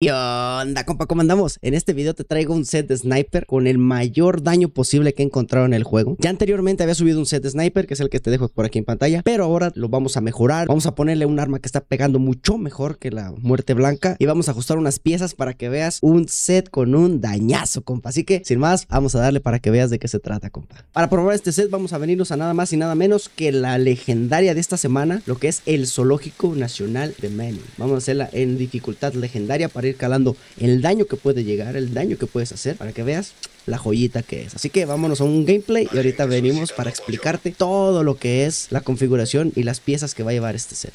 ¿Qué onda, compa? ¿Cómo andamos? En este video te traigo un set de sniper con el mayor daño posible que he encontrado en el juego. Ya anteriormente había subido un set de sniper, que es el que te dejo por aquí en pantalla, pero ahora lo vamos a mejorar. Vamos a ponerle un arma que está pegando mucho mejor que la muerte blanca y vamos a ajustar unas piezas para que veas un set con un dañazo, compa. Así que, sin más, vamos a darle para que veas de qué se trata, compa. Para probar este set vamos a venirnos a nada más y nada menos que la legendaria de esta semana, lo que es el Zoológico Nacional de Manning. Vamos a hacerla en dificultad legendaria para ir calando el daño que puede llegar, el daño que puedes hacer, para que veas la joyita que es. Así que vámonos a un gameplay y ahorita venimos para explicarte todo lo que es la configuración y las piezas que va a llevar este set.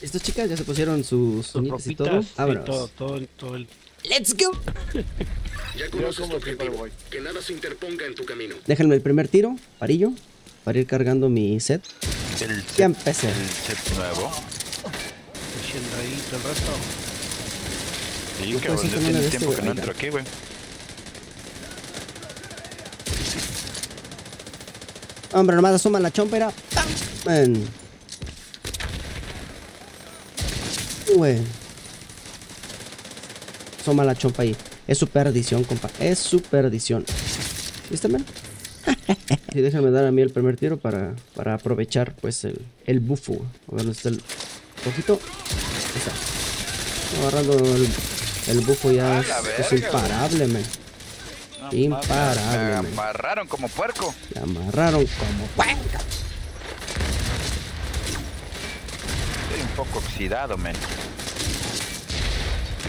Estas chicas ya se pusieron sus y todo. Vámonos. todo, todo, todo el... ¡Let's go! Ya conoces tu objetivo. Que nada se interponga en tu camino. Déjenme el primer tiro, parillo, para ir cargando mi set. El Ya set, empecé. el set nuevo. Haciendo ahí todo el resto. Sí, ir ya tiene tiempo este, que no entro aquí, güey. Hombre, nomás asoman la chompera. ¡Pam! Man. Güey. Asoma la chompa ahí. Es su perdición, compa. Es su perdición. ¿Viste, man? y déjame dar a mí el primer tiro para, para aprovechar, pues, el, el bufo. A ver, ¿dónde está el rojito? Ahí está. Agarrando el, el bufo ya A es, la imparable, man. No, Imparable, Me amarraron como puerco. Le amarraron como puerca. Estoy un poco oxidado, men.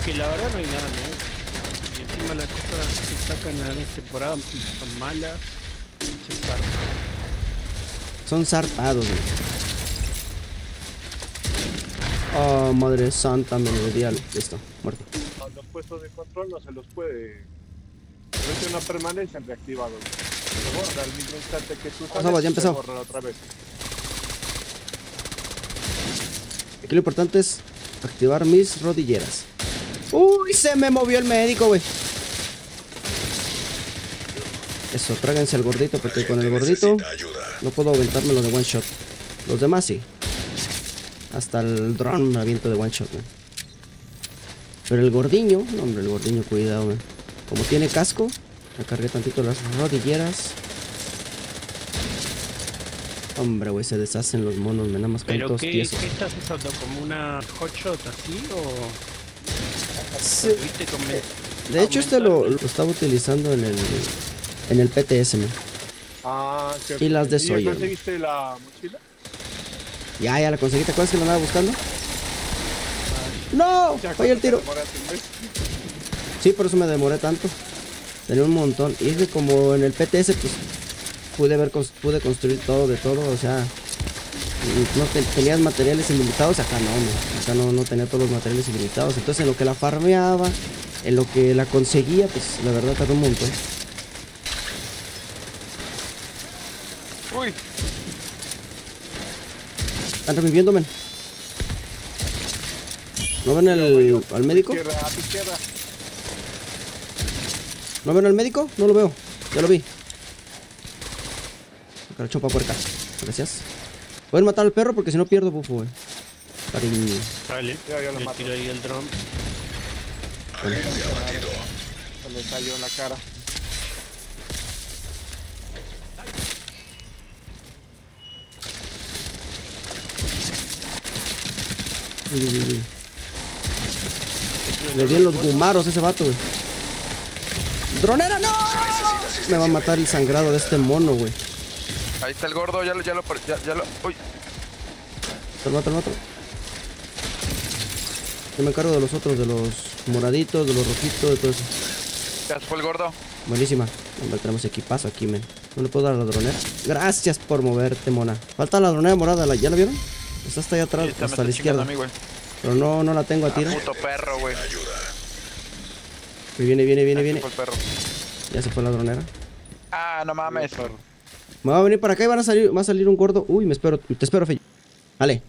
Que la verdad no hay nada, ¿no? Y encima las cosas que sacan en esta temporada son malas. Son zarpados, güey. Oh, madre santa, me lo di al- Listo, muerto. Los puestos de control no se los puede. Es una permanencia reactivado. Se borra al mismo instante que tú Vamos, ya empezó. Se borra otra vez. Aquí lo importante es activar mis rodilleras. Uy, se me movió el médico, güey. Eso, tráiganse al gordito porque con el gordito no puedo aventármelo de one shot. Los demás sí. Hasta el drone me aviento de one shot, güey. Pero el gordiño, no hombre, el gordiño, cuidado, güey. Como tiene casco, me cargué tantito las rodilleras. Hombre, güey, se deshacen los monos, me nada más ¿Pero todos qué, tiesos. qué estás usando? ¿Como una hotshot así o...? Sí. ¿Viste con De hecho, este lo, lo estaba utilizando en el en el PTS, man. Ah, Y las de ¿Y ya soya, ¿no? conseguiste la mochila? Ya, ya la conseguí. ¿Te acuerdas que lo andaba buscando? ¡No! Falló el ¿cuánto te tiro. Sí, por eso me demoré tanto. Tenía un montón. Y es que como en el PTS, pues pude ver, pude construir todo de todo. O sea, no te- tenías materiales ilimitados. Acá no, no. Acá no, no tenía todos los materiales ilimitados. Entonces, en lo que la farmeaba, en lo que la conseguía, pues la verdad tardó un montón. Uy, Están reviviendo, men. ¿No ven el, al médico? A. ¿No ven al médico? No lo veo. Ya lo vi. Saca la chopa puerca. Gracias. Pueden matar al perro porque si no pierdo bufo, güey. Cariño. Vale, Ya, ya lo mato. tiro ahí el dron. Se le cayó en la cara. Uy, uy, uy. Le di en los gumaros a ese vato, güey. ¡Dronera, no! Me va a matar el sangrado de este mono, güey. ahí está el gordo, ya lo, ya lo, ya, ya lo. Uy, Te lo mato, lo mato. Yo me encargo de los otros, de los moraditos, de los rojitos, de todo eso. ya se fue el gordo. Buenísima. Hombre, tenemos equipazo aquí, men. ¿No le puedo dar a la dronera? Gracias por moverte, mona. Falta la dronera morada, ¿la- ¿ya la vieron? Está hasta allá atrás, Sí, hasta la izquierda. a mí. Pero no, no la tengo a Ah, tiro. puto perro, güey. Viene, viene, viene, se viene. fue el perro. Ya se fue la dronera. Ah, no mames. Me va a venir para acá y van a salir, va a salir un gordo. Uy, me espero, te espero, Fe. Dale.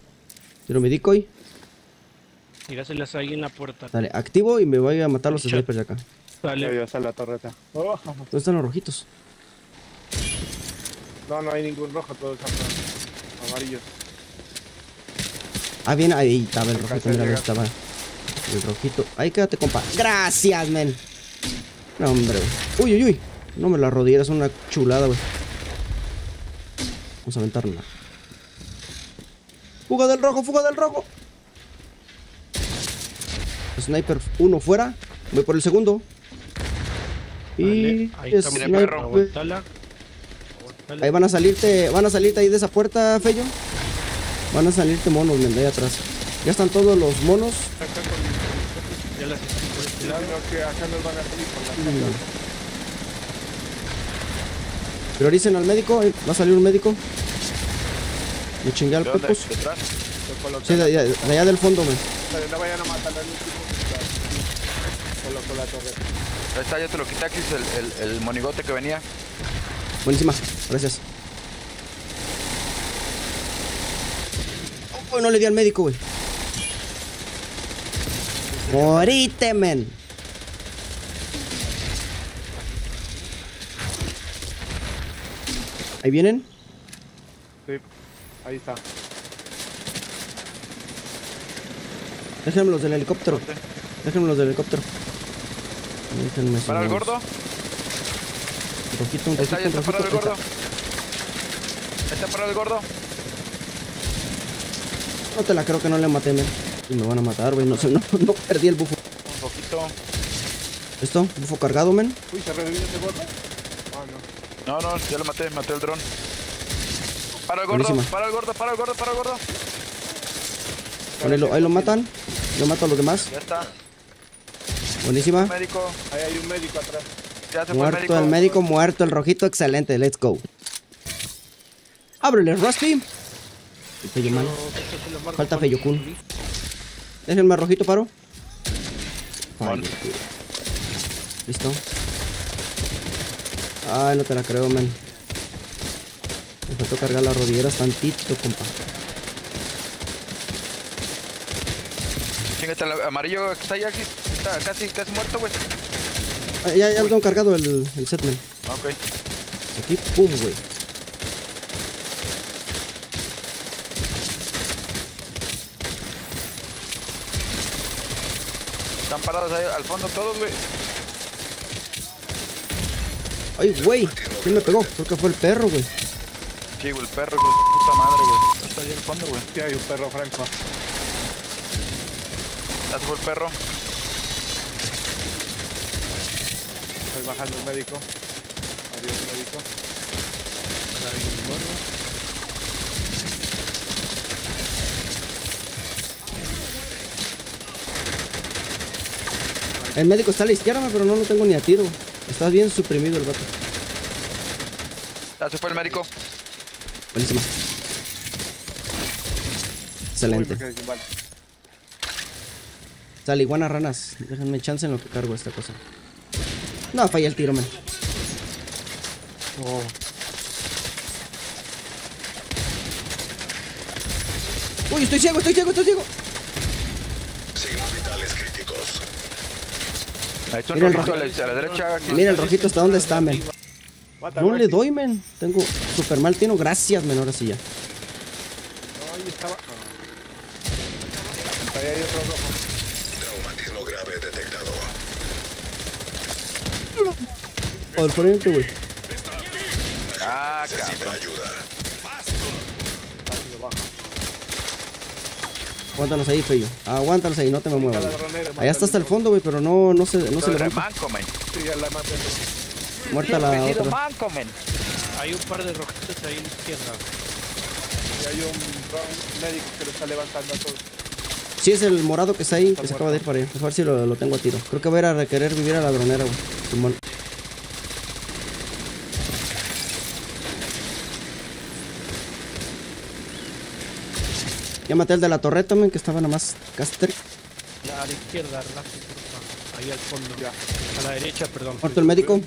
Tiro mi decoy. Tiráselas ahí en la puerta. Dale, activo y me voy a matar los snipers de acá. Dale. ya está la torreta. Oh, ¿Dónde están los rojitos? no, no hay ningún rojo, todos están amarillos. Ah, bien, ahí estaba el rojito, mira, ahí llegar. estaba. El rojito. Ahí quédate, compa. Gracias, men. No, hombre, güey. Uy, uy, uy. No me la rodilla, es una chulada, güey. Vamos a aventarla. Fuga del rojo, fuga del rojo. Sniper uno fuera. Voy por el segundo. Y Vale, ahí está, sniper- perro. Aguantala. Aguantala. Ahí van a salirte, van a salirte ahí de esa puerta, Fello. Van a salirte monos, men, de ahí atrás. Ya están todos los monos. Acá con Ya las estoy este que acá nos van a salir por la. Prioricen al médico, eh, va a salir un médico. Me chingué al. Pepus. Sí, de, allá- de allá del fondo, men. No vayan a matar al último. Coloco la torre. Ahí está, ya te lo quité, Axis, el, el, el monigote que venía. Buenísima, gracias. Oh, no le di al médico, güey. Morite, men. Ahí vienen. Sí, ahí está. Déjenme los del helicóptero. Déjenme los del helicóptero. Déjenme ¿Para el gordo? Un rojito, un Ahí está, ya rojito, está un parado el gordo. Está parado el gordo. No te la creo que no le maté, men. Y me van a matar, güey. No, sé, no, no perdí el bufo. Un poquito. ¿Esto? ¿Bufo cargado, men? Uy, ¿se revivió ese gordo? Ah, no. No, no, ya lo maté, maté el dron. Para el gordo, Buenísima. para el gordo, para el gordo, para el gordo. Ahí, lo, ahí lo matan. Yo mato a los demás. Ya está. Buenísima. Médico. Ahí hay un médico atrás. Ya se fue el Muerto médico. el médico, muerto el rojito. Excelente, let's go. Ábrele, Rusty. El Fello mal. Falta Feyokun. Déjenme rojito, paro. Ay, Listo. Ay, no te la creo, man. Me faltó cargar las rodilleras tantito, compa. Chingate el amarillo que está ahí, Axis. Está casi, casi muerto, güey. Ah, ya, ya lo tengo cargado el, el setman. Ok. Aquí, pum, güey. Parados ahí al fondo todos, güey. Ay, güey. ¿Quién me pegó? Creo que fue el perro, güey. Sí, güey, el perro, su puta madre, güey. Está ahí al fondo, güey. Sí, hay un perro franco. Ya se fue el perro. Estoy bajando el médico. Adiós, médico. El médico está a la izquierda, pero no lo tengo ni a tiro. Está bien suprimido el vato. Ya se fue el médico. Buenísima. Uy, Excelente. Sale, iguana ranas. Déjenme chance en lo que cargo esta cosa. No, falla el tiro, man. Oh, Uy, estoy ciego, estoy ciego, estoy ciego. Signos vitales críticos. Mira el rojito. Mira el rojito hasta dónde está, men. No le doy, men. Tengo super mal tino. Gracias, men. Ahora sí ya. Ahí estaba. Ah. Ahí hay otro rojo. Traumatismo grave detectado. Al frente, güey. Ah, cabrón. ayuda. Casi lo baja. Aguántanos ahí, Feyo. Aguántanos ahí, no te me muevas. Allá está hasta el fondo, güey, pero no, no se, no se levanta. manco. Sí, ya la maté. Muerta la otra. manco. Hay un par de rojitos ahí a la izquierda. Y hay un, médico que lo está levantando a todos. Sí, es el morado que está ahí, que se muerto. acaba de ir para allá. A ver si lo, lo tengo a tiro. Creo que voy a ir a requerer vivir a la dronera, güey. Ya maté al de la torreta, men, que estaba nada más caster. Ya a la izquierda. Ahí al fondo. Ya. A la derecha, perdón. Muerto el médico.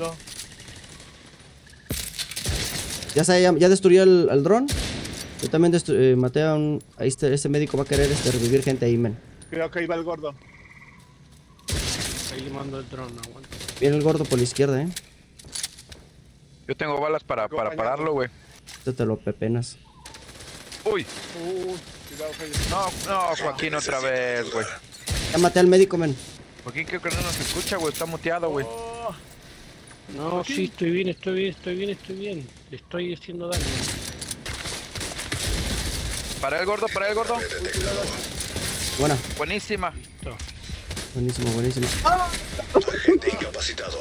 Ya, se, ya, ya destruyó el, al dron. Yo también eh, maté a un... Ahí este, ese médico va a querer este, revivir gente ahí, men. creo que ahí va el gordo. Ahí le mando el dron, aguanta. Viene el gordo por la izquierda, eh. Yo tengo balas para, para pararlo, güey. Esto te lo pepenas. Uy. Fede. No, no, Joaquín otra vez, güey. Ya maté al médico, men. Joaquín creo que no nos escucha, güey. Está muteado, güey. No, sí, estoy bien, estoy bien, estoy bien, estoy bien. Le estoy haciendo daño. Para el gordo, para el gordo. Buena. Buenísima. Listo. Buenísimo, buenísimo. Agente incapacitado.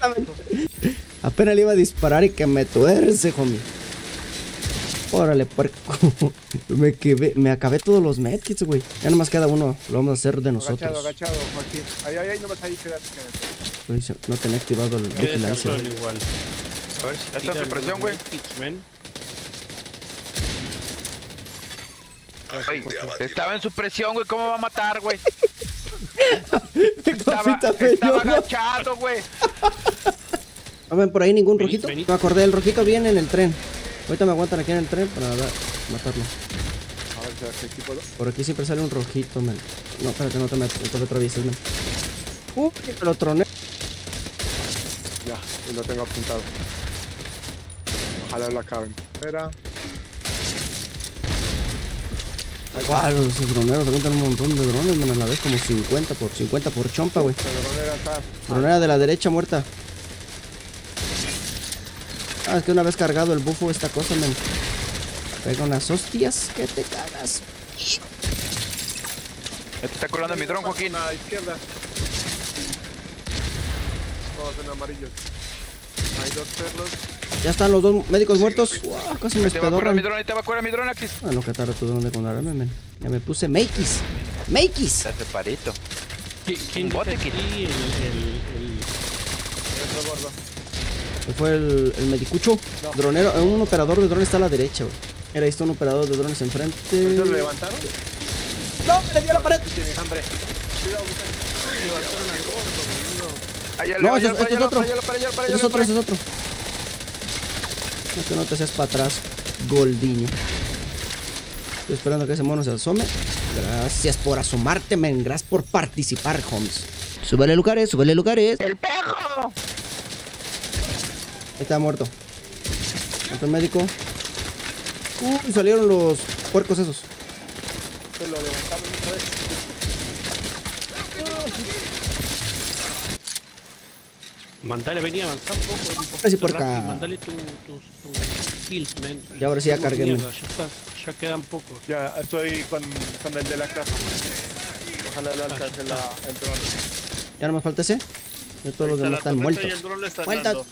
Apenas le iba a disparar y que me tuerce, homie. Órale, puerco. me, quedé- me acabé todos los medkits, güey. Ya nomás queda uno. Lo vamos a hacer de Agachado, nosotros. agachado, Joaquín. Ay, ay, ay, no vas ahí, quédate, quédate. No tenía activado el vigilancia. igual. A ver, esta Tírale es presión, güey. Estaba en su presión, güey. ¿Cómo va a matar, güey? Estaba, agachado, güey. ¿No ven por ahí ningún rojito? Me acordé, el rojito viene en el tren. Ahorita me aguantan aquí en el tren para dar- matarlo. A ver, ¿será que aquí puedo? Por aquí siempre sale un rojito, man. No, espérate, no te, met- no te atravieses, man. Uh, me lo troné. Ya, y lo tengo apuntado. Ojalá lo acaben. Espera. Guau, los droneros avientan un montón de drones, man, a la vez como 50 por 50 por chompa, güey. La dronera está. Dronera de la derecha muerta. Ah, es que una vez cargado el bufo esta cosa, man. Pega unas hostias que te cagas. Te está curando mi dron, Joaquín. A la izquierda. Todos en amarillos. Hay dos perros. Ya están los dos médicos muertos. Casi me Te va a curar mi despedorran. dron, ahí te va a curar mi dron, Axis. Ah, no, que tarde tu dron de condarme, man. Ya me puse Makeys. Makeys. Está separito. ¿Qui- ¿Quién bote aquí el, el, el- Otro gordo. Que fue el, el medicucho. Dronero, eh, un operador de drones está a la derecha, güey. Era está un operador de drones enfrente. ¿Ellos lo levantaron? ¡No! ¡Le dio la pared! Tienes hambre. No, allá, ese es- este es otro. allá, es otro, ese es otro. No, que no te seas para atrás, Goldiño. Estoy esperando que ese mono se asome. Gracias por asomarte, men. Gracias por participar, Holmes. Súbele lugares, súbele lugares. ¡El pejo! Ahí está muerto. Otro médico. Uy, salieron los puercos esos. Se lo levantaron otra vez. Mandale, vení a avanzar un poco. Así por acá. rápido, Mandale tu, tu, tu kills, man. Y ahora sí ya cargué. Ya, está, ya quedan pocos. Ya estoy con, con el de la casa. Ojalá le alcance la, el dron. Ya no me falta ese. Ya todos los demás están muertos. Muertos.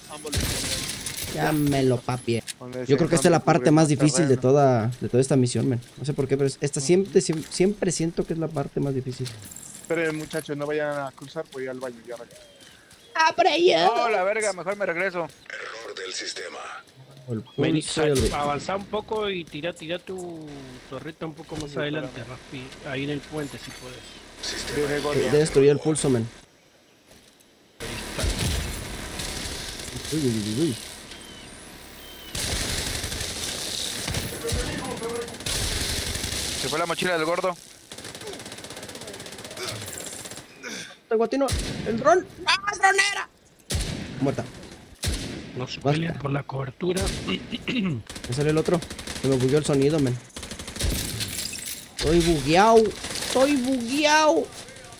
Ya me lo papi. Con ese Yo creo que esta es la parte más difícil de toda, de toda esta misión, men. No sé por qué, pero es- esta siempre, siempre, siempre siento que es la parte más difícil. Esperen muchachos, no vayan a cruzar, voy al baño ya regreso. Oh, la verga, mejor me regreso. Error del sistema. O el Vení, avanza un poco y tira, tira tu torreta un poco más adelante, Raspi. Ahí en el puente, si puedes. Viene gordo. de destruir el pulso, men. Uy, uy, uy, uy. Se fue la mochila del gordo. El guatino, el dron. ¡Ah, dronera! Muerta. No se peleen por la cobertura. Me sale el otro. Se me bugueó el sonido, men. Estoy bugueado. Estoy bugueado.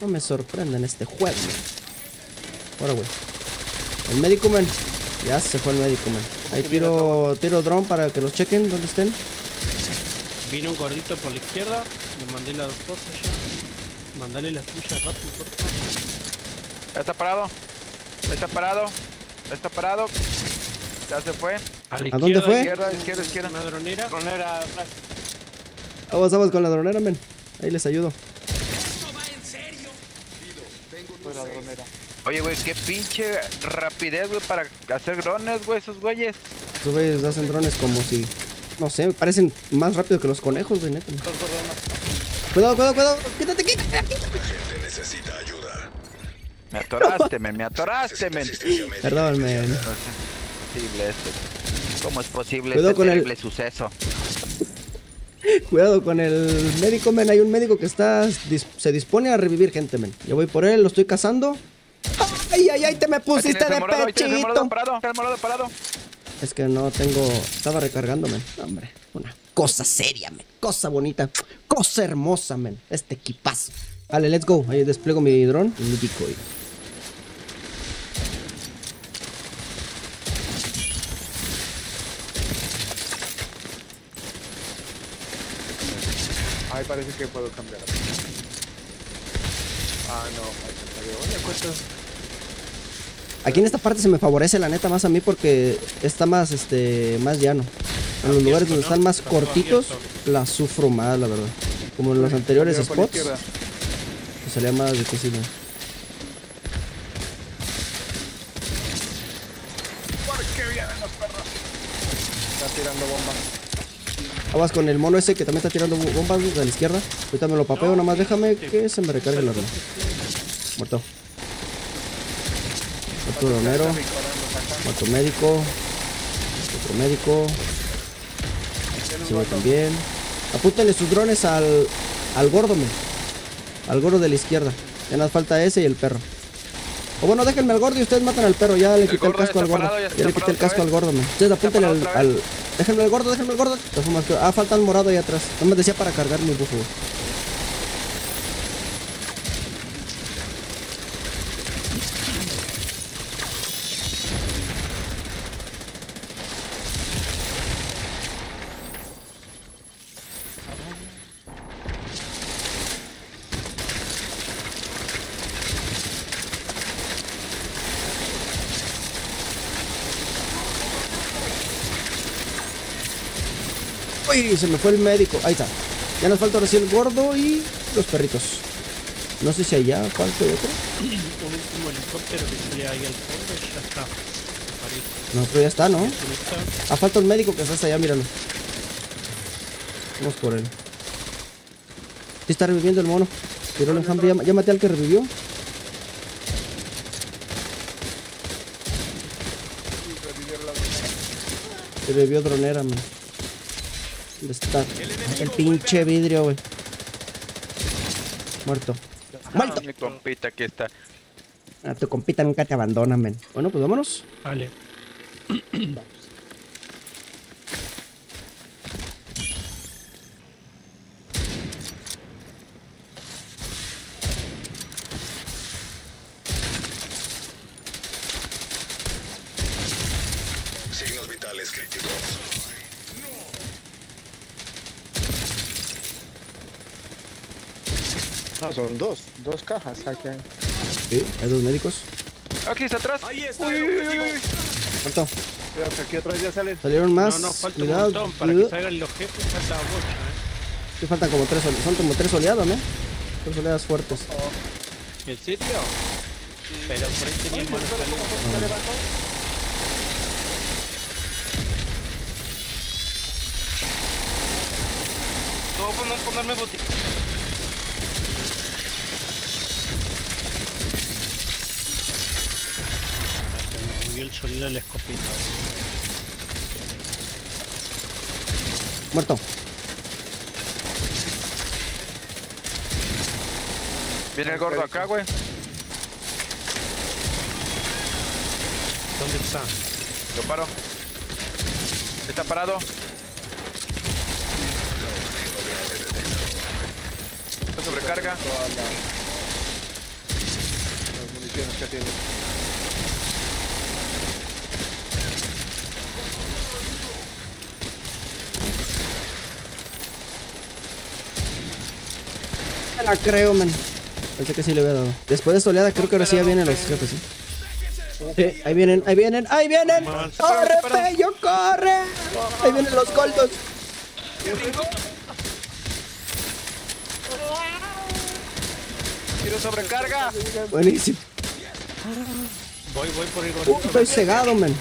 No me sorprende en este juego, men. Ahora, güey. El médico, men. Ya se fue el médico, men. Ahí tiro, tiro drone para que los chequen donde estén. Vino un gordito por la izquierda. Le mandé las dos cosas ya. Mandale las tuyas rápido, por favor. Ya está parado. Ya está parado. Ya está parado. Ya se fue. A, la ¿A dónde fue? Izquierda, izquierda, izquierda. Una dronera. Dronera, Vamos, vamos con la dronera, men. Ahí les ayudo. fue la dronera. Oye, güey, qué pinche rapidez, güey, para hacer drones, güey, esos güeyes. Esos güeyes hacen drones como si. No sé, parecen más rápido que los conejos, güey, neta. Cuidado, cuidado, cuidado. Quítate, quítate. Agente necesita ayuda. Me atoraste, men, me atoraste, men. Perdón, men. No es posible esto. ¿Cómo es posible Cuidado este con el- terrible suceso? Cuidado con el médico, men. Hay un médico que está dis- se dispone a revivir gente, men. Yo voy por él, lo estoy cazando. Ay, ay, ay, te me pusiste de morado, el morado pechito. parado, morado parado. Es que no tengo. Estaba recargando, men. Hombre, una cosa seria, men. Cosa bonita. Cosa hermosa, men. Este equipazo. Vale, let's go. Ahí despliego mi dron y mi decoy. Ay, parece que puedo cambiar. Ah, no, ahí se salió. Oye, ¿cuántas? Aquí en esta parte se me favorece la neta más a mí porque está más este más llano. En los lugares donde están más cortitos la sufro más, la verdad. Como en los anteriores spots, me salía más difícil. ¿no? Está tirando bombas. Aguas con el mono ese que también está tirando bombas de la izquierda. Ahorita me lo papeo, nomás déjame que se me recargue la runa. Muerto. Dronero. Muerto médico. Otro médico. Se va también. Apúntenle sus drones al, al gordo, men. Al gordo de la izquierda. Ya nos falta ese y el perro. O bueno, déjenme al gordo y ustedes matan al perro. Ya le El quité el casco al gordo. ya le quité el casco al gordo, men. Ustedes apúntenle al, Déjenme al gordo, déjenme al gordo. Ah, falta un morado ahí atrás. No me decía para cargar mi bufo. Uy, se me fue el médico. Ahí está. Ya nos falta sí el gordo y los perritos. No sé si allá falta otro. Un último helicóptero que salía ahí al fondo ya está. No, pero ya está, ¿no? Ah, falta el médico que está hasta allá, míralo. Vamos por él. Sí está reviviendo el mono. Tiró el enjambre. Ya, ya maté al que revivió. Se revivió dronera, man. ¿Dónde está? El pinche vidrio, güey. Muerto. ¡Muerto! Ah, mi compita, aquí está. A tu compita nunca te abandona, men. Bueno, pues vámonos. vale. No, son dos. Dos cajas aquí. hay. Sí, hay dos médicos. Aquí está atrás. Uy, uy, uy, uy. Muerto. Cuidado, que aquí atrás ya salen. Salieron más. No, no, falta Cuidado. un montón. Para que salgan los jefes falta bocha, ¿eh? sí, faltan como tres, ole- son como tres oleadas, ¿no? Tres oleadas fuertes. ¿En serio? Pero por ahí tenía el mano salido. No, pues no ponerme botín. El sonido de la escopeta. Muerto. Viene el gordo acá, güey. ¿Dónde está? Lo paro. Está parado. Está sobrecarga. Las municiones que tiene. Me la creo, man. Pensé que sí le había dado. Después de esta oleada, creo que ahora sí ya vienen los jefes, ¿sí? Sí, ahí vienen, ahí vienen, ahí vienen. ¡Corre, Pello, corre! Ahí vienen los goldos. Tiro sobrecarga. Buenísimo. Voy, voy por el Uh, estoy cegado, man.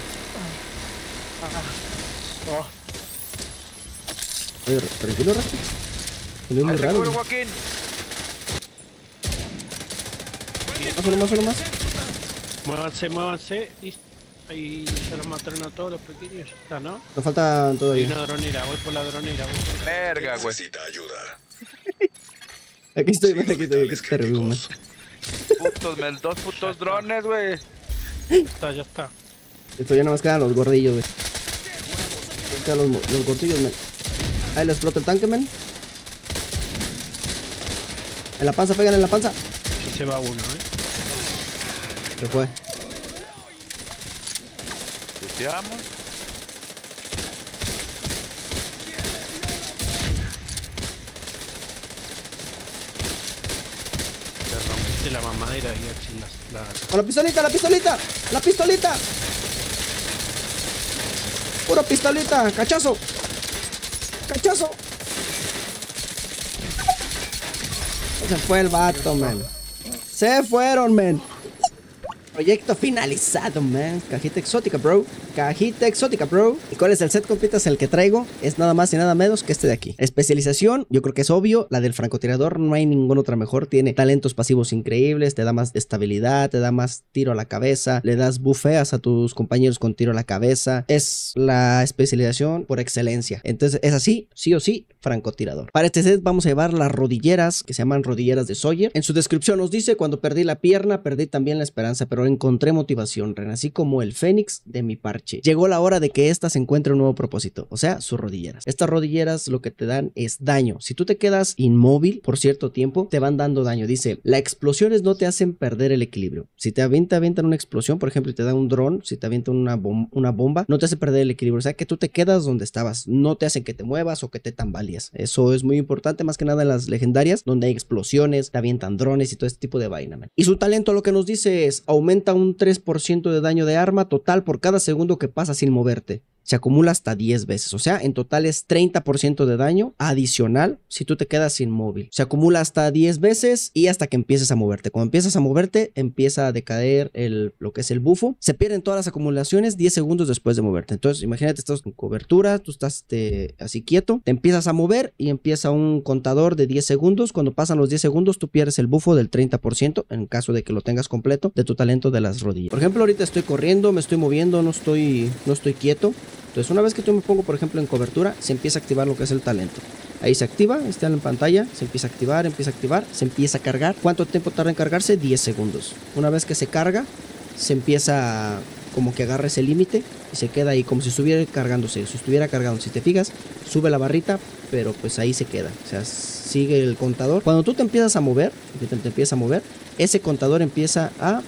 Oye, tranquilo, Raspi. Salió muy raro. cubre, man. Joaquín. Más uno, más uno más. Muévanse, muévanse. Listo. Ahí se los mataron a todos los pequeños. Ya está, ¿no? Nos falta Hay todavía. una dronera. Voy por la dronera. Voy por... Verga, güey. Necesita ayuda. Aquí estoy, ven, aquí estoy, aquí te revivo, man. Putos, men, dos putos drones, güey. Ya está, ya está. Esto ya nada más quedan los gordillos, güey. Quedan los, los gordillos, man. Ahí le explota el tanque, man. En la panza, pégale en la panza. Se va uno, ¿eh? Se fue. Puteamos. Le rompiste la mamadera y la, la... Con la pistolita, la pistolita. La pistolita. Pura pistolita. Cachazo. Cachazo. Se fue el vato, man. Se fueron, man. Proyecto finalizado, man. Cajita exótica, bro. Cajita exótica, bro. ¿Y cuál es el set, compitas? El que traigo es nada más y nada menos que este de aquí. Especialización, yo creo que es obvio. La del francotirador, no hay ninguna otra mejor. Tiene talentos pasivos increíbles, te da más estabilidad, te da más tiro a la cabeza, le das bufeas a tus compañeros con tiro a la cabeza. Es la especialización por excelencia. Entonces, es así, sí o sí, francotirador. Para este set vamos a llevar las rodilleras, que se llaman rodilleras de Sawyer. En su descripción nos dice, cuando perdí la pierna, perdí también la esperanza, pero encontré motivación, renací como el fénix de mi Llegó la hora de que esta se encuentre un nuevo propósito, o sea, sus rodilleras. Estas rodilleras lo que te dan es daño. Si tú te quedas inmóvil por cierto tiempo, te van dando daño. Dice, las explosiones no te hacen perder el equilibrio. Si te avienta, avientan una explosión, por ejemplo, y te da un dron, si te avientan una, bom una bomba, no te hace perder el equilibrio. O sea, que tú te quedas donde estabas, no te hacen que te muevas o que te tambalees. Eso es muy importante, más que nada en las legendarias, donde hay explosiones, te avientan drones y todo este tipo de vaina. Y su talento lo que nos dice es, aumenta un 3% de daño de arma total por cada segundo que pasa sin moverte. Se acumula hasta 10 veces, o sea, en total es 30% de daño adicional si tú te quedas inmóvil. Se acumula hasta 10 veces y hasta que empieces a moverte. Cuando empiezas a moverte, empieza a decaer el, lo que es el bufo. Se pierden todas las acumulaciones 10 segundos después de moverte. Entonces, imagínate, estás en cobertura, tú estás te, así quieto, te empiezas a mover y empieza un contador de 10 segundos. Cuando pasan los 10 segundos, tú pierdes el bufo del 30% en caso de que lo tengas completo de tu talento de las rodillas. Por ejemplo, ahorita estoy corriendo, me estoy moviendo, no estoy, no estoy quieto. Entonces, una vez que yo me pongo, por ejemplo, en cobertura, se empieza a activar lo que es el talento. Ahí se activa, está en pantalla, se empieza a activar, empieza a activar, se empieza a cargar. ¿Cuánto tiempo tarda en cargarse? 10 segundos. Una vez que se carga, se empieza a, como que agarra ese límite y se queda ahí como si estuviera cargándose, si estuviera cargando. Si te fijas, sube la barrita, pero pues ahí se queda. O sea, sigue el contador. Cuando tú te empiezas a mover, te, te empiezas a mover, ese contador empieza a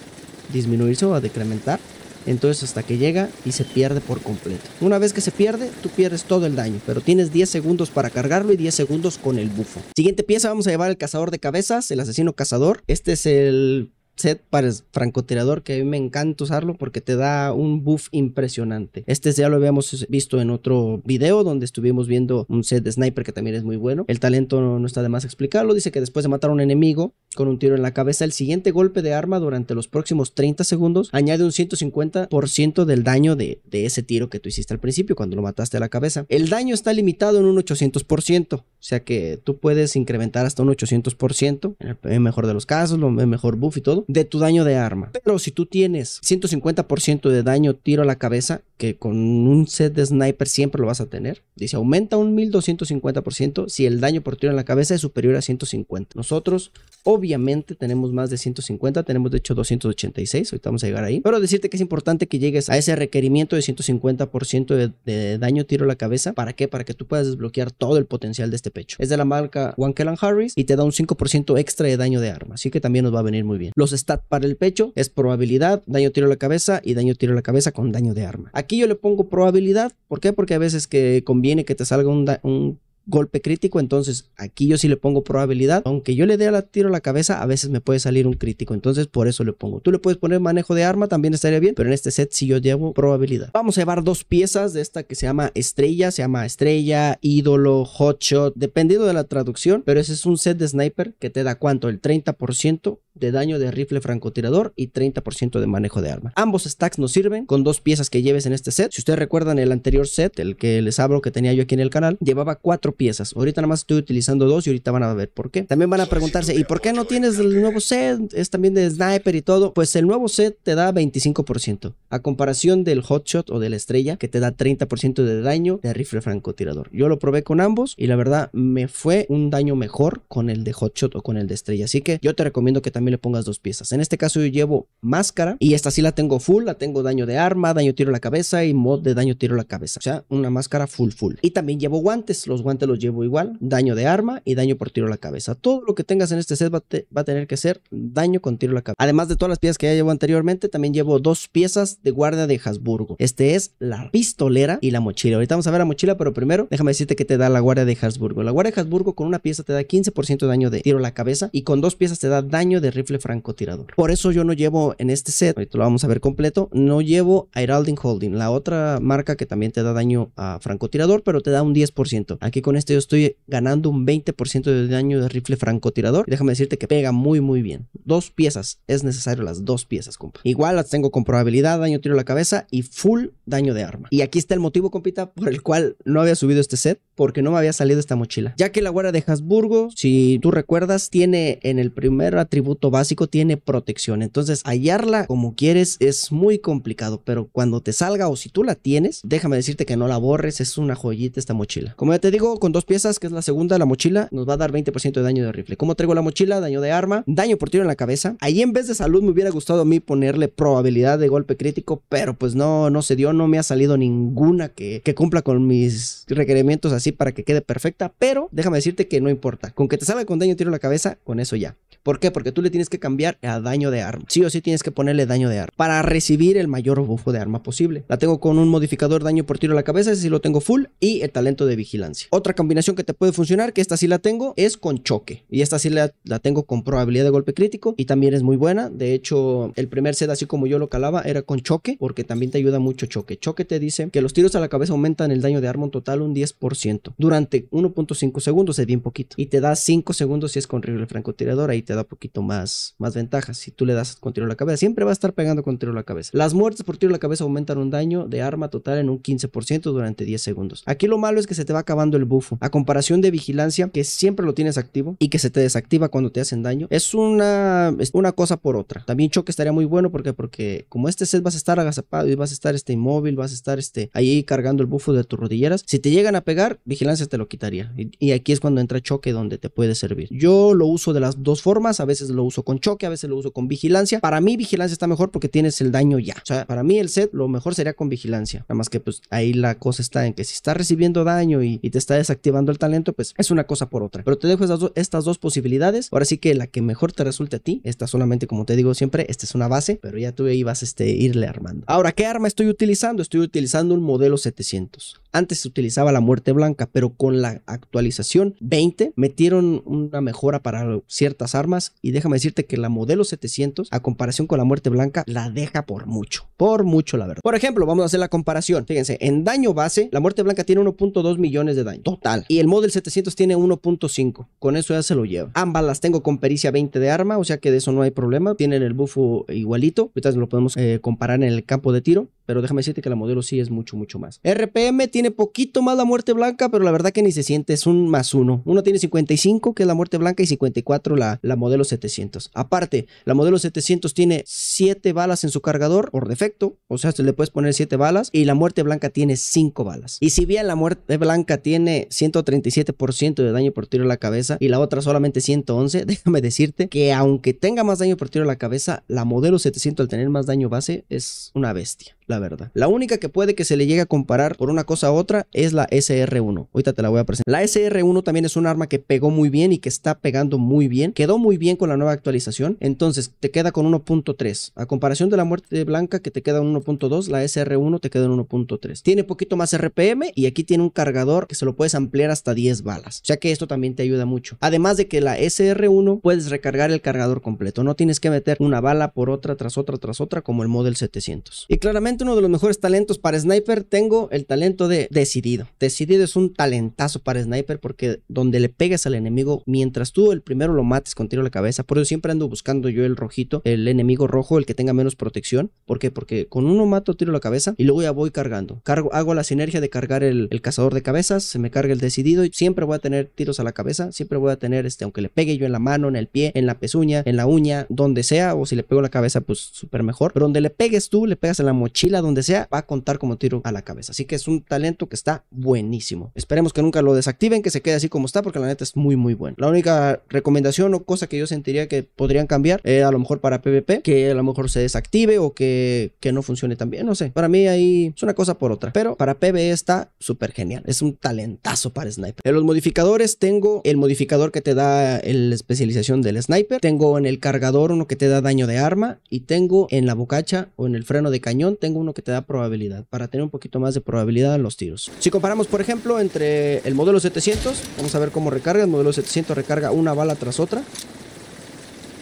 disminuirse o a decrementar entonces hasta que llega y se pierde por completo. Una vez que se pierde, tú pierdes todo el daño, pero tienes 10 segundos para cargarlo y 10 segundos con el bufo. Siguiente pieza, vamos a llevar el cazador de cabezas, el asesino cazador. Este es el set para el francotirador que a mí me encanta usarlo porque te da un buff impresionante. Este ya lo habíamos visto en otro video donde estuvimos viendo un set de sniper que también es muy bueno. El talento no, está de más explicarlo. Dice que después de matar a un enemigo con un tiro en la cabeza, el siguiente golpe de arma durante los próximos 30 segundos añade un 150% del daño de, de ese tiro que tú hiciste al principio cuando lo mataste a la cabeza. El daño está limitado en un 800%, o sea que tú puedes incrementar hasta un 800% en el mejor de los casos, lo mejor buff y todo de tu daño de arma. Pero si tú tienes 150% de daño tiro a la cabeza, que con un set de sniper siempre lo vas a tener, dice aumenta un 1250% si el daño por tiro en la cabeza es superior a 150. Nosotros obviamente tenemos más de 150, tenemos de hecho 286, ahorita vamos a llegar ahí. Pero decirte que es importante que llegues a ese requerimiento de 150% de, daño tiro a la cabeza. ¿Para qué? Para que tú puedas desbloquear todo el potencial de este pecho. Es de la marca Wankelan Harris y te da un 5% extra de daño de arma, así que también nos va a venir muy bien. Los stats para el pecho es probabilidad, daño tiro a la cabeza y daño tiro a la cabeza con daño de arma. Aquí yo le pongo probabilidad, ¿por qué? Porque a veces que conviene que te salga un, un golpe crítico, entonces aquí yo sí le pongo probabilidad, aunque yo le dé a la tiro a la cabeza, a veces me puede salir un crítico, entonces por eso le pongo. Tú le puedes poner manejo de arma, también estaría bien, pero en este set sí yo llevo probabilidad. Vamos a llevar dos piezas de esta que se llama estrella, se llama estrella, ídolo, hotshot, dependiendo de la traducción, pero ese es un set de sniper que te da cuánto, el 30% de daño de rifle francotirador y 30% de manejo de arma. Ambos stacks nos sirven con dos piezas que lleves en este set. Si ustedes recuerdan el anterior set, el que les hablo que tenía yo aquí en el canal, llevaba cuatro piezas. Ahorita nada más estoy utilizando dos y ahorita van a ver por qué. También van a preguntarse, ¿y por qué no tienes el nuevo set? Es también de sniper y todo. Pues el nuevo set te da 25%, a comparación del hotshot o de la estrella, que te da 30% de daño de rifle francotirador. Yo lo probé con ambos y la verdad me fue un daño mejor con el de hotshot o con el de estrella. Así que yo te recomiendo que también también le pongas dos piezas. En este caso yo llevo máscara y esta sí la tengo full, la tengo daño de arma, daño tiro a la cabeza y mod de daño tiro a la cabeza. O sea, una máscara full full. Y también llevo guantes, los guantes los llevo igual, daño de arma y daño por tiro a la cabeza. Todo lo que tengas en este set va, a tener que ser daño con tiro a la cabeza. Además de todas las piezas que ya llevo anteriormente, también llevo dos piezas de guardia de Habsburgo. Este es la pistolera y la mochila. Ahorita vamos a ver la mochila, pero primero déjame decirte que te da la guardia de Habsburgo. La guardia de Habsburgo con una pieza te da 15% de daño de tiro a la cabeza y con dos piezas te da daño de rifle francotirador. Por eso yo no llevo en este set, ahorita lo vamos a ver completo, no llevo Heralding Holding, la otra marca que también te da daño a francotirador, pero te da un 10%. Aquí con este yo estoy ganando un 20% de daño de rifle francotirador. Déjame decirte que pega muy muy bien. Dos piezas, es necesario las dos piezas, compa. Igual las tengo con probabilidad, daño tiro a la cabeza y full daño de arma. Y aquí está el motivo, compita, por el cual no había subido este set, porque no me había salido esta mochila. Ya que la guardia de Habsburgo, si tú recuerdas, tiene en el primer atributo básico, tiene protección. Entonces, hallarla como quieres es muy complicado, pero cuando te salga o si tú la tienes, déjame decirte que no la borres, es una joyita esta mochila. Como ya te digo, con dos piezas, que es la segunda, la mochila, nos va a dar 20% de daño de rifle. ¿Cómo traigo la mochila? Daño de arma, daño por tiro en la cabeza. Ahí en vez de salud me hubiera gustado a mí ponerle probabilidad de golpe crítico, pero pues no, no se dio, no me ha salido ninguna que, que cumpla con mis requerimientos así para que quede perfecta, pero déjame decirte que no importa. Con que te salga con daño tiro en la cabeza, con eso ya. ¿Por qué? Porque tú le tienes que cambiar a daño de arma. Sí o sí tienes que ponerle daño de arma para recibir el mayor bufo de arma posible. La tengo con un modificador daño por tiro a la cabeza, ese sí lo tengo full, y el talento de vigilancia. Otra combinación que te puede funcionar, que esta sí la tengo, es con choque. Y esta sí la, la tengo con probabilidad de golpe crítico y también es muy buena. De hecho, el primer set, así como yo lo calaba, era con choque, porque también te ayuda mucho choque. Choque te dice que los tiros a la cabeza aumentan el daño de arma en total un 10% durante 1.5 segundos, es bien poquito. Y te da 5 segundos si es con rifle francotirador, ahí te da poquito más, más ventajas. Si tú le das con tiro a la cabeza, siempre va a estar pegando con tiro a la cabeza. Las muertes por tiro a la cabeza aumentan un daño de arma total en un 15% durante 10 segundos. Aquí lo malo es que se te va acabando el bufo. A comparación de vigilancia, que siempre lo tienes activo y que se te desactiva cuando te hacen daño, es una, una cosa por otra. También choque estaría muy bueno porque, porque como este set vas a estar agazapado y vas a estar este inmóvil, vas a estar este, ahí cargando el bufo de tus rodilleras. Si te llegan a pegar, vigilancia te lo quitaría. Y, y aquí es cuando entra choque donde te puede servir. Yo lo uso de las dos formas, a veces lo uso con choque, a veces lo uso con vigilancia. Para mí vigilancia está mejor porque tienes el daño ya. O sea, para mí el set lo mejor sería con vigilancia. Nada más que pues ahí la cosa está en que si estás recibiendo daño y, te está desactivando el talento, pues es una cosa por otra. Pero te dejo estas dos posibilidades. Ahora sí que la que mejor te resulte a ti, esta solamente como te digo siempre, esta es una base, pero ya tú ahí vas a este, irle armando. Ahora, ¿qué arma estoy utilizando? Estoy utilizando un modelo 700. Antes se utilizaba la muerte blanca, pero con la actualización 20 metieron una mejora para ciertas armas y déjame decirte que la modelo 700 a comparación con la muerte blanca la deja por mucho, por mucho la verdad. Por ejemplo, vamos a hacer la comparación. Fíjense, en daño base, la muerte blanca tiene 1.2 millones de daño total y el model 700 tiene 1.5. Con eso ya se lo lleva. Ambas las tengo con pericia 20 de arma, o sea que de eso no hay problema. Tienen el bufo igualito. Ahorita lo podemos eh, comparar en el campo de tiro pero déjame decirte que la modelo sí es mucho, mucho más. RPM tiene poquito más la muerte blanca, pero la verdad que ni se siente, es un más uno. Uno tiene 55, que es la muerte blanca, y 54 la, la modelo 700. Aparte, la modelo 700 tiene 7 balas en su cargador por defecto, o sea, se le puedes poner 7 balas, y la muerte blanca tiene 5 balas. Y si bien la muerte blanca tiene 137% de daño por tiro a la cabeza, y la otra solamente 111, déjame decirte que aunque tenga más daño por tiro a la cabeza, la modelo 700 al tener más daño base es una bestia la verdad. La única que puede que se le llegue a comparar por una cosa a otra es la SR1. Ahorita te la voy a presentar. La SR1 también es un arma que pegó muy bien y que está pegando muy bien. Quedó muy bien con la nueva actualización. Entonces te queda con 1.3. A comparación de la muerte blanca que te queda en 1.2, la SR1 te queda en 1.3. Tiene poquito más RPM y aquí tiene un cargador que se lo puedes ampliar hasta 10 balas. O sea que esto también te ayuda mucho. Además de que la SR1 puedes recargar el cargador completo. No tienes que meter una bala por otra tras otra tras otra como el Model 700. Y claramente uno de los mejores talentos para Sniper, tengo el talento de Decidido. Decidido es un talentazo para Sniper porque donde le pegas al enemigo, mientras tú el primero lo mates con tiro a la cabeza, por eso siempre ando buscando yo el rojito, el enemigo rojo, el que tenga menos protección. ¿Por qué? Porque con uno mato, tiro la cabeza y luego ya voy cargando. Cargo, hago la sinergia de cargar el, el cazador de cabezas, se me carga el decidido y siempre voy a tener tiros a la cabeza, siempre voy a tener este, aunque le pegue yo en la mano, en el pie, en la pezuña, en la uña, donde sea, o si le pego la cabeza, pues súper mejor. Pero donde le pegues tú, le pegas en la mochila, donde sea, va a contar como tiro a la cabeza. Así que es un talento que está buenísimo. Esperemos que nunca lo desactiven, que se quede así como está, porque la neta es muy, muy bueno. La única recomendación o cosa que yo sentiría que podrían cambiar, eh, a lo mejor para PvP, que a lo mejor se desactive o que, que no funcione tan bien, no sé. Para mí ahí es una cosa por otra. Pero para PvE está súper genial. Es un talentazo para sniper. En los modificadores tengo el modificador que te da la especialización del sniper. Tengo en el cargador uno que te da daño de arma. Y tengo en la bocacha o en el freno de cañón, tengo uno que te da probabilidad. Para tener un poquito más de probabilidad en los tiros. Si comparamos, por ejemplo, entre el modelo 700, vamos a ver cómo recarga. El modelo 700 recarga una bala tras otra.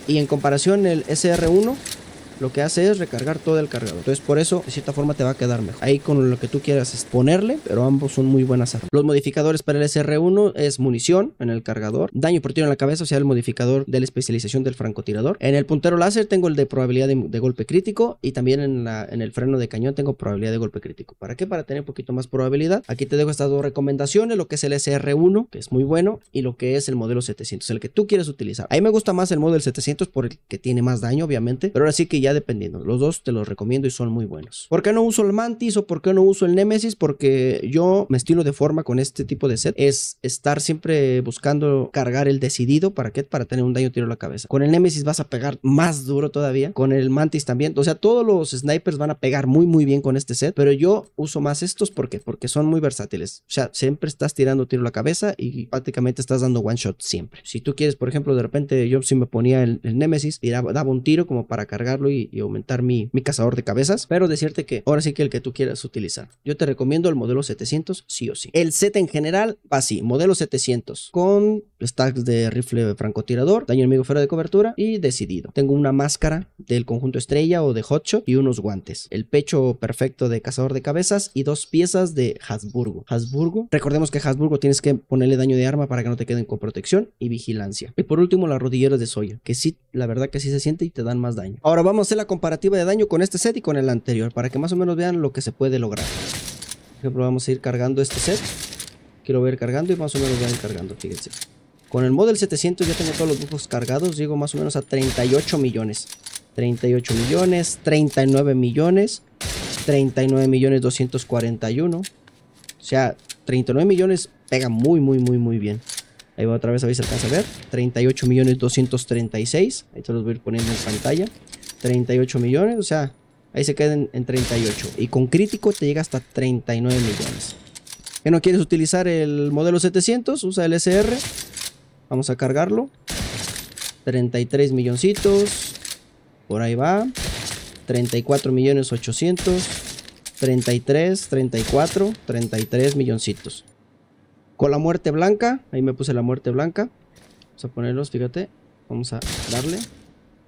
Y en comparación el SR1 lo que hace es recargar todo el cargador. Entonces por eso de cierta forma te va a quedar mejor. Ahí con lo que tú quieras ponerle, pero ambos son muy buenas armas. Los modificadores para el SR1 es munición en el cargador, daño por tiro en la cabeza, o sea el modificador de la especialización del francotirador. En el puntero láser tengo el de probabilidad de, golpe crítico y también en el freno de cañón tengo probabilidad de golpe crítico. ¿Para qué? Para tener un poquito más probabilidad. Aquí te dejo estas dos recomendaciones, lo que es el SR1, que es muy bueno, y lo que es el modelo 700, el que tú quieres utilizar. A mí me gusta más el modelo 700 porque tiene más daño, obviamente, pero ahora sí que ya dependiendo. Los dos te los recomiendo y son muy buenos. ¿Por qué no uso el Mantis o por qué no uso el Nemesis? Porque yo me estilo de forma con este tipo de set es estar siempre buscando cargar el decidido. ¿Para? Para tener un daño tiro a la cabeza. Con el Nemesis vas a pegar más duro todavía. Con el Mantis también. O sea, todos los snipers van a pegar muy muy bien con este set. Pero yo uso más estos ¿por qué? porque son muy versátiles. O sea, siempre estás tirando tiro a la cabeza y prácticamente estás dando one shot siempre. Si tú quieres, por ejemplo, de repente yo si me ponía el, Nemesis y daba, un tiro como para cargarlo y, y aumentar mi, mi cazador de cabezas, pero decirte que ahora sí que el que tú quieras utilizar. Yo te recomiendo el modelo 700 sí o sí. El set en general va así, modelo 700 con stacks de rifle francotirador, daño enemigo fuera de cobertura y decidido. Tengo una máscara del conjunto estrella o de hotshot y unos guantes. El pecho perfecto de cazador de cabezas y dos piezas de Habsburgo. Habsburgo, recordemos que Habsburgo tienes que ponerle daño de arma para que no te queden con protección y vigilancia. Y por último las rodilleras de soya, que sí, la verdad que sí se siente y te dan más daño. Ahora vamos a hacer la comparación de daño con este set y con el anterior, para que más o menos vean lo que se puede lograr. Por ejemplo, vamos a ir cargando este set. Quiero ver cargando y más o menos ir cargando, fíjense. Con el Model 700 ya tengo todos los buffos cargados, llego más o menos a 38 millones. 38 millones, 39 millones, 39 millones 241. O sea, 39 millones pega muy, muy, muy, muy bien. Ahí va otra vez, a ver si se alcanza a ver. 38 millones 236. Ahí te los voy a ir poniendo en pantalla. 38 millones, o sea, ahí se quedan en 38. Y con crítico te llega hasta 39 millones. ¿Que no quieres utilizar el modelo 700? Usa el SR. Vamos a cargarlo. 33 milloncitos. Por ahí va. 34 millones 800. 33, 34, 33 milloncitos. Con la muerte blanca. Ahí me puse la muerte blanca. Vamos a ponerlos, fíjate. Vamos a darle.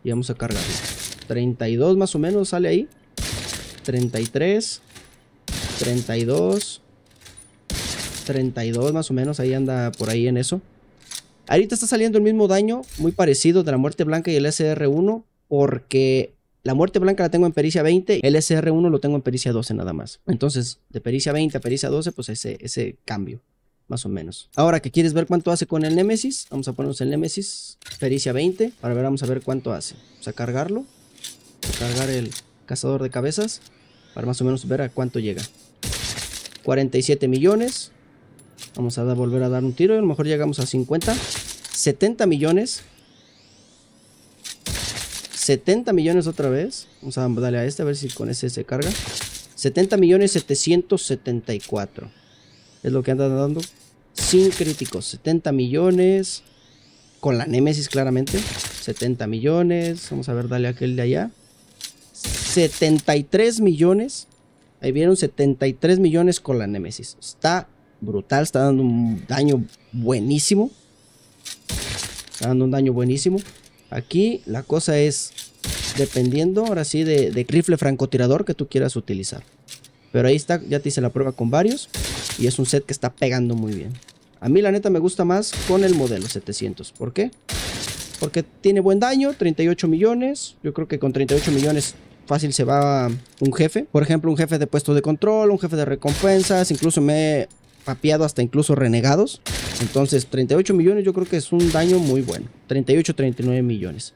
Y vamos a cargarlo. 32 más o menos sale ahí. 33. 32. 32 más o menos, ahí anda por ahí en eso. Ahorita está saliendo el mismo daño, muy parecido de la muerte blanca y el SR1, porque la muerte blanca la tengo en pericia 20, el SR1 lo tengo en pericia 12 nada más. Entonces, de pericia 20 a pericia 12, pues ese, ese cambio, más o menos. Ahora que quieres ver cuánto hace con el Nemesis, vamos a ponernos el Nemesis, pericia 20, para ver, vamos a ver cuánto hace. Vamos a cargarlo cargar el cazador de cabezas para más o menos ver a cuánto llega. 47 millones. Vamos a volver a dar un tiro. A lo mejor llegamos a 50. 70 millones. 70 millones otra vez. Vamos a darle a este a ver si con ese se carga. 70 millones 774. Es lo que anda dando. Sin críticos. 70 millones. Con la Nemesis claramente. 70 millones. Vamos a ver, dale a aquel de allá. 73 millones. Ahí vieron 73 millones con la Nemesis. Está brutal, está dando un daño buenísimo. Está dando un daño buenísimo. Aquí la cosa es dependiendo ahora sí de, de, rifle francotirador que tú quieras utilizar. Pero ahí está, ya te hice la prueba con varios. Y es un set que está pegando muy bien. A mí la neta me gusta más con el modelo 700. ¿Por qué? Porque tiene buen daño, 38 millones. Yo creo que con 38 millones fácil se va un jefe. Por ejemplo, un jefe de puesto de control, un jefe de recompensas. Incluso me he papeado hasta incluso renegados. Entonces, 38 millones yo creo que es un daño muy bueno. 38, 39 millones.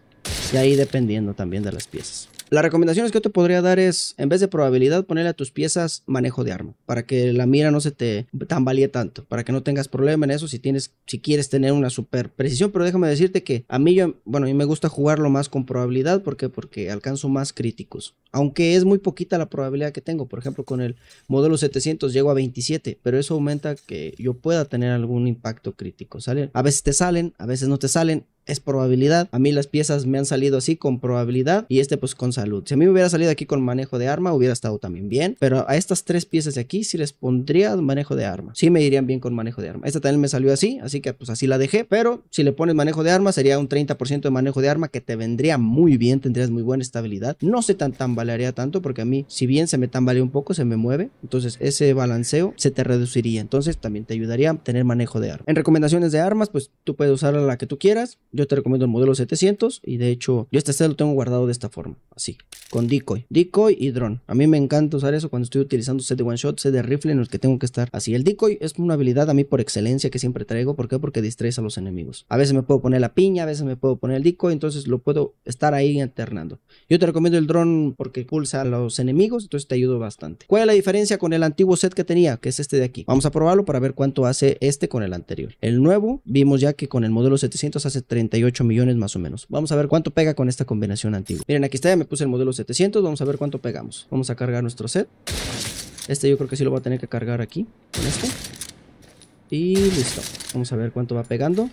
Y ahí dependiendo también de las piezas. Las recomendaciones que yo te podría dar es, en vez de probabilidad, ponerle a tus piezas manejo de arma, para que la mira no se te tambalee tanto, para que no tengas problema en eso si tienes, si quieres tener una super precisión. Pero déjame decirte que a mí bueno, a mí me gusta jugarlo más con probabilidad, ¿por qué? Porque alcanzo más críticos. Aunque es muy poquita la probabilidad que tengo, por ejemplo, con el modelo 700 llego a 27, pero eso aumenta que yo pueda tener algún impacto crítico, ¿sale? A veces te salen, a veces no te salen, es probabilidad. A mí las piezas me han salido así con probabilidad y este pues con salud. Si a mí me hubiera salido aquí con manejo de arma, hubiera estado también bien. Pero a estas tres piezas de aquí sí les pondría manejo de arma. Sí me irían bien con manejo de arma. Esta también me salió así, así que pues así la dejé. Pero si le pones manejo de arma, sería un 30% de manejo de arma que te vendría muy bien, tendrías muy buena estabilidad. No se tan tambalearía tanto porque a mí, si bien se me tambalea un poco, se me mueve. Entonces ese balanceo se te reduciría. Entonces también te ayudaría a tener manejo de arma. En recomendaciones de armas, pues tú puedes usar la que tú quieras. Yo te recomiendo el modelo 700 y de hecho yo este set lo tengo guardado de esta forma, así, con decoy, decoy y drone. A mí me encanta usar eso cuando estoy utilizando set de one shot, set de rifle en los que tengo que estar así. El decoy es una habilidad a mí por excelencia que siempre traigo, ¿por qué? Porque distraes a los enemigos. A veces me puedo poner la piña, a veces me puedo poner el decoy, entonces lo puedo estar ahí alternando. Yo te recomiendo el drone porque pulsa a los enemigos, entonces te ayuda bastante. ¿Cuál es la diferencia con el antiguo set que tenía, que es este de aquí? Vamos a probarlo para ver cuánto hace este con el anterior. El nuevo, vimos ya que con el modelo 700 hace 38 millones más o menos. Vamos a ver cuánto pega con esta combinación antigua. Miren, aquí está, ya me puse el modelo 700. Vamos a ver cuánto pegamos. Vamos a cargar nuestro set. Este yo creo que sí lo voy a tener que cargar aquí, con este. Y listo. Vamos a ver cuánto va pegando.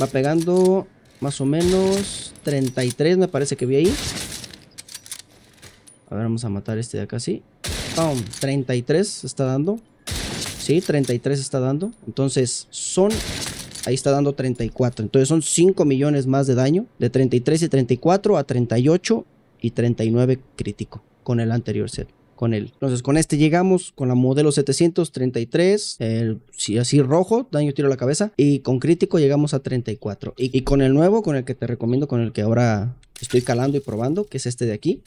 Va pegando más o menos 33 me parece que vi ahí. A ver, vamos a matar este de acá, sí. 33 está dando. Sí, 33 está dando. Entonces son ahí está dando 34. Entonces son 5 millones más de daño. De 33 y 34 a 38 y 39 crítico con el anterior set. Con él. Entonces con este llegamos con la modelo 733, el, sí, así rojo, daño tiro a la cabeza. Y con crítico llegamos a 34. Y, y con el nuevo, con el que te recomiendo, con el que ahora estoy calando y probando, que es este de aquí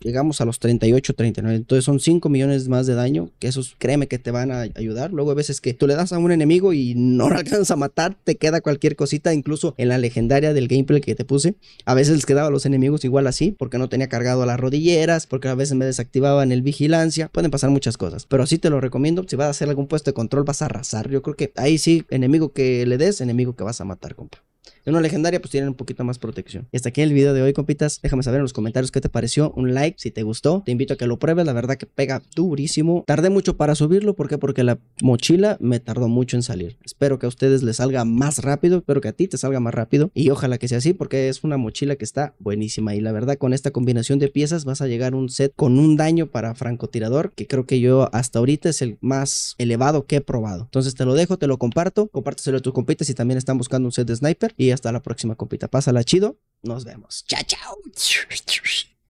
llegamos a los 38, 39. Entonces son 5 millones más de daño, que esos créeme que te van a ayudar. Luego hay veces que tú le das a un enemigo y no lo alcanzas a matar, te queda cualquier cosita, incluso en la legendaria del gameplay que te puse. A veces les quedaba a los enemigos igual así, porque no tenía cargado las rodilleras, porque a veces me desactivaban el vigilancia. Pueden pasar muchas cosas, pero sí te lo recomiendo. Si vas a hacer algún puesto de control, vas a arrasar. Yo creo que ahí sí, enemigo que le des, enemigo que vas a matar, compa. En una legendaria pues tienen un poquito más protección. Y hasta aquí el video de hoy, compitas. Déjame saber en los comentarios qué te pareció. Un like si te gustó. Te invito a que lo pruebes. La verdad que pega durísimo. Tardé mucho para subirlo. ¿Por qué? Porque la mochila me tardó mucho en salir. Espero que a ustedes les salga más rápido. Espero que a ti te salga más rápido. Y ojalá que sea así porque es una mochila que está buenísima. Y la verdad con esta combinación de piezas vas a llegar a un set con un daño para francotirador que creo que yo hasta ahorita es el más elevado que he probado. Entonces te lo dejo, te lo comparto. Compárteselo a tus compitas si también están buscando un set de sniper. Hasta la próxima, compita. Pásala chido. Nos vemos. Chao, chao.